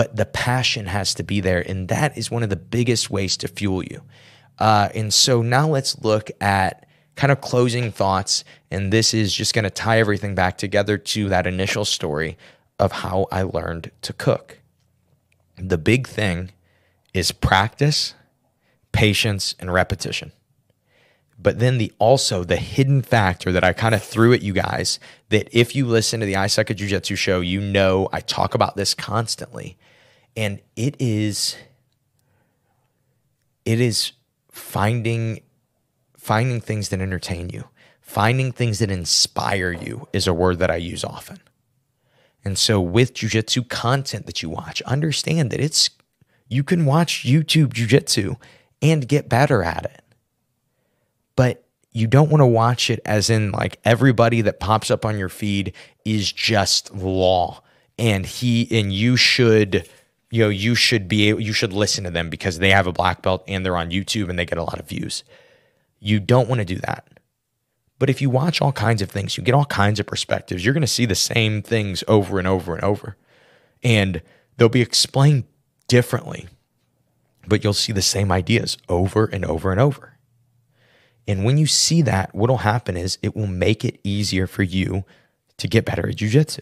but the passion has to be there. And that is one of the biggest ways to fuel you. Uh, and so now let's look at kind of closing thoughts. And this is just going to tie everything back together to that initial story of how I learned to cook. The big thing is practice, patience, and repetition. But then the also the hidden factor that I kind of threw at you guys that if you listen to the I Suck at Jiu Jitsu show, you know I talk about this constantly. And it is it is finding finding things that entertain you. Finding things that inspire you is a word that I use often. And so with jujitsu content that you watch, understand that it's you can watch YouTube jujitsu and get better at it you don't want to watch it as in like everybody that pops up on your feed is just law and he and you should you know you should be you should listen to them because they have a black belt and they're on YouTube and they get a lot of views. You don't want to do that. But if you watch all kinds of things, you get all kinds of perspectives. You're going to see the same things over and over and over. And they'll be explained differently, but you'll see the same ideas over and over and over. And when you see that, what'll happen is it will make it easier for you to get better at jujitsu.